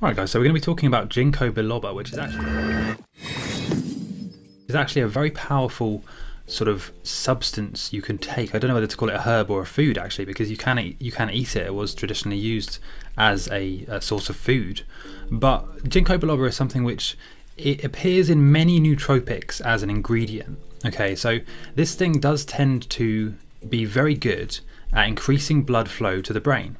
Alright guys, so we're going to be talking about Ginkgo biloba, which is actually is actually a very powerful sort of substance you can take. I don't know whether to call it a herb or a food actually, because you can eat, you can eat it. It was traditionally used as a, a source of food, but Ginkgo biloba is something which it appears in many nootropics as an ingredient. Okay, so this thing does tend to be very good at increasing blood flow to the brain.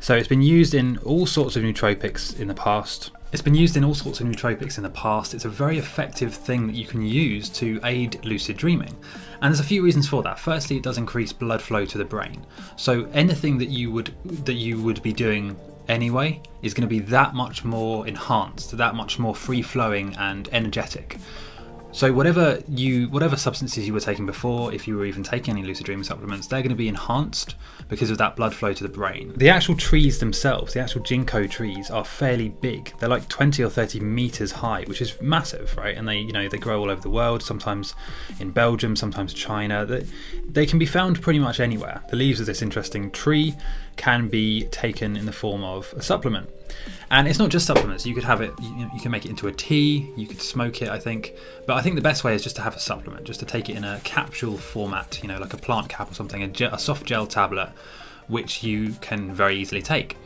So it's been used in all sorts of nootropics in the past. It's been used in all sorts of nootropics in the past. It's a very effective thing that you can use to aid lucid dreaming. And there's a few reasons for that. Firstly, it does increase blood flow to the brain. So anything that you would that you would be doing anyway is going to be that much more enhanced, that much more free flowing and energetic. So whatever you, whatever substances you were taking before, if you were even taking any lucid dreaming supplements, they're going to be enhanced because of that blood flow to the brain. The actual trees themselves, the actual ginkgo trees, are fairly big. They're like 20 or 30 meters high, which is massive, right? And they, you know, they grow all over the world. Sometimes in Belgium, sometimes China. They, they can be found pretty much anywhere. The leaves of this interesting tree can be taken in the form of a supplement. And it's not just supplements. You could have it. You, you, can make it into a tea. You could smoke it. I think. But I think the best way is just to have a supplement, just to take it in a capsule format. You know, like a plant cap or something, a, a soft gel tablet, which you can very easily take.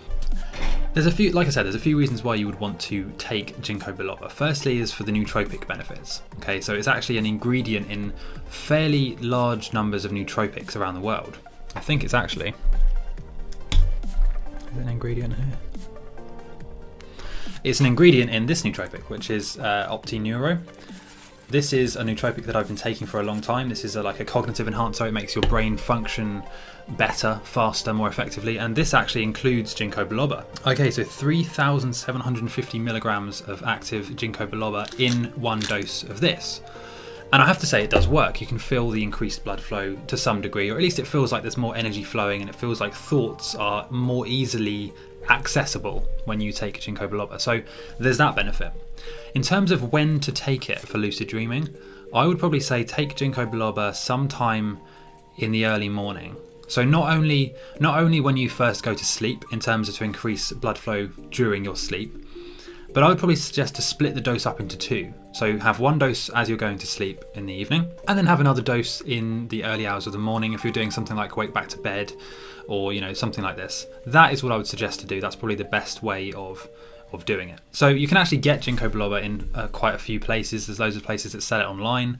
There's a few, like I said, there's a few reasons why you would want to take ginkgo biloba. Firstly, is for the nootropic benefits. Okay, so it's actually an ingredient in fairly large numbers of nootropics around the world. I think it's actually. Is an ingredient here? It's an ingredient in this nootropic, which is uh, OptiNeuro. This is a nootropic that I've been taking for a long time. This is a, like a cognitive enhancer. It makes your brain function better, faster, more effectively, and this actually includes ginkgo biloba. Okay, so 3,750 milligrams of active ginkgo biloba in one dose of this. And I have to say, it does work. You can feel the increased blood flow to some degree, or at least it feels like there's more energy flowing and it feels like thoughts are more easily accessible when you take ginkgo biloba. So there's that benefit. In terms of when to take it for lucid dreaming, I would probably say take ginkgo biloba sometime in the early morning. So not only not only when you first go to sleep in terms of to increase blood flow during your sleep, but I would probably suggest to split the dose up into two. So have one dose as you're going to sleep in the evening, and then have another dose in the early hours of the morning if you're doing something like wake back to bed or you know something like this. That is what I would suggest to do. That's probably the best way of of doing it. So you can actually get ginkgo biloba in uh, quite a few places. There's loads of places that sell it online.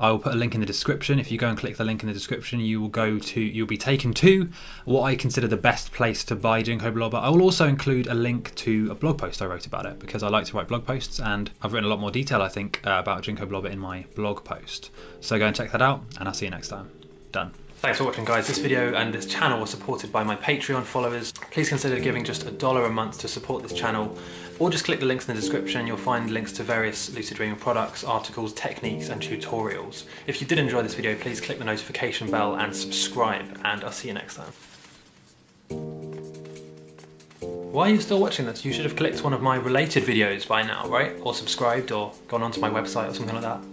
I will put a link in the description. If you go and click the link in the description, you will go to you'll be taken to what I consider the best place to buy ginkgo biloba. I will also include a link to a blog post I wrote about it because I like to write blog posts and I've written a lot more detail I think uh, about ginkgo biloba in my blog post. So go and check that out and I'll see you next time. Done. Thanks for watching guys. This video and this channel was supported by my Patreon followers. Please consider giving just a dollar a month to support this channel or just click the links in the description. You'll find links to various Lucid Dreaming products, articles, techniques and tutorials. If you did enjoy this video, please click the notification bell and subscribe and I'll see you next time. Why are you still watching this? You should have clicked one of my related videos by now, right? Or subscribed or gone onto my website or something like that.